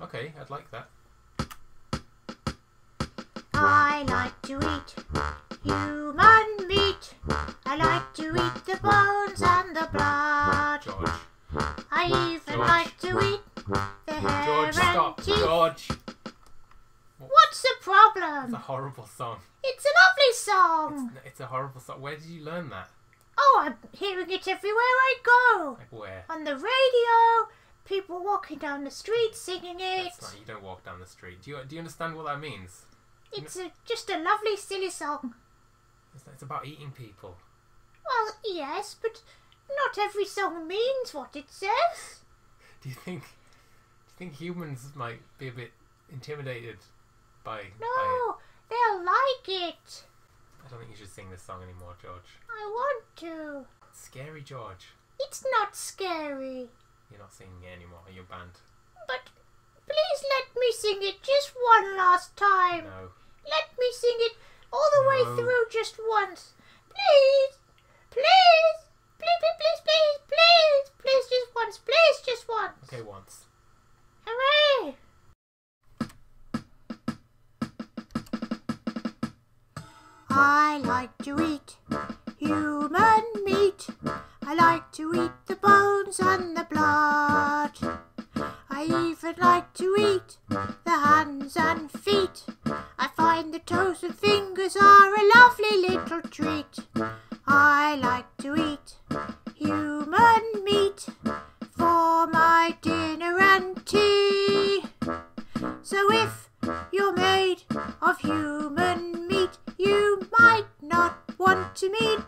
Okay, I'd like that. I like to eat human meat. I like to eat the bones and the blood. George. I even George. like to eat the hair George, and stop. teeth. George. What's the problem? It's a horrible song. It's a lovely song. It's, it's a horrible song. Where did you learn that? Oh, I'm hearing it everywhere I go. Like where? On the radio, people walking down the street singing it. Not, you don't walk down the street. Do you, do you understand what that means? It's a, just a lovely, silly song. It's, it's about eating people. Well, yes, but not every song means what it says. Do you think? Do you think humans might be a bit intimidated by? by? No, they'll like it. I don't think you should sing this song anymore, George. I want to. It's scary, George. It's not scary. You're not singing it anymore. You're banned. But please let me sing it just one last time. No. Let me sing it all the No. way through just once. Please. Please. Please, please, please, please, please. Please just once. Please just once. Okay, once. Hooray. I like to eat human meat. I like to eat the bones and the blood. I even like to eat the hands and feet. I find the toes and fingers are a lovely little treat. I like to eat human meat for my dinner and tea. So if you're made of human meat, you might not want to meet me.